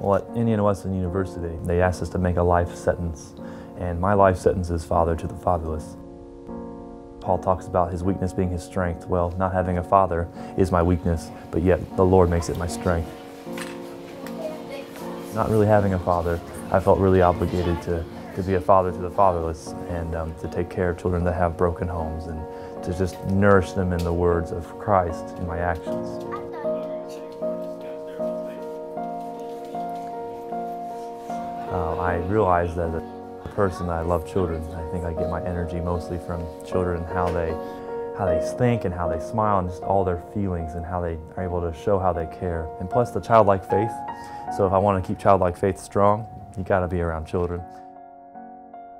Well, at Indiana Wesleyan University, they asked us to make a life sentence, and my life sentence is father to the fatherless. Paul talks about his weakness being his strength. Well, not having a father is my weakness, but yet the Lord makes it my strength. Not really having a father, I felt really obligated to, to be a father to the fatherless and um, to take care of children that have broken homes and to just nourish them in the words of Christ in my actions. I realized that as a person I love children. I think I get my energy mostly from children, how they how they think and how they smile and just all their feelings and how they are able to show how they care. And plus the childlike faith. So if I want to keep childlike faith strong, you got to be around children.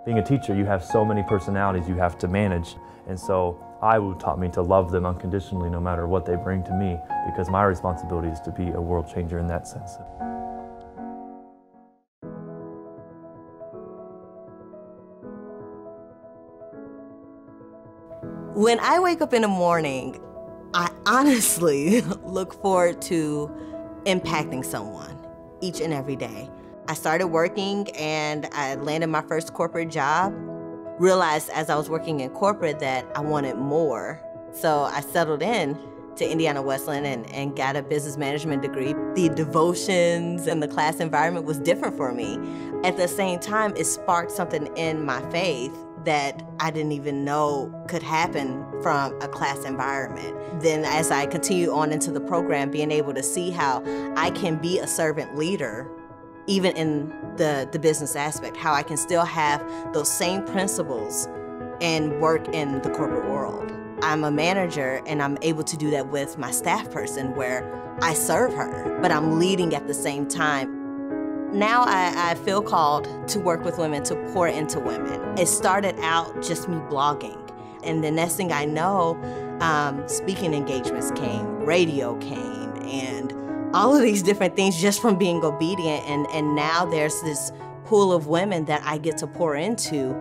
Being a teacher, you have so many personalities you have to manage. And so I taught me to love them unconditionally no matter what they bring to me because my responsibility is to be a world changer in that sense. When I wake up in the morning, I honestly look forward to impacting someone each and every day. I started working and I landed my first corporate job. Realized as I was working in corporate that I wanted more. So I settled in to Indiana Wesleyan and, and got a business management degree. The devotions and the class environment was different for me. At the same time, it sparked something in my faith that I didn't even know could happen from a class environment. Then, as I continue on into the program, being able to see how I can be a servant leader, even in the, the business aspect, how I can still have those same principles and work in the corporate world. I'm a manager and I'm able to do that with my staff person where I serve her, but I'm leading at the same time. Now I, I, feel called to work with women, to pour into women. It started out just me blogging. And the next thing I know, um, speaking engagements came, radio came, and all of these different things just from being obedient. And, and now there's this pool of women that I get to pour into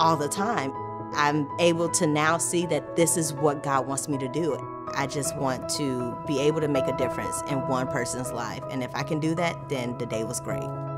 all the time. I'm able to now see that this is what God wants me to do. I just want to be able to make a difference in one person's life. And if I can do that, then the day was great.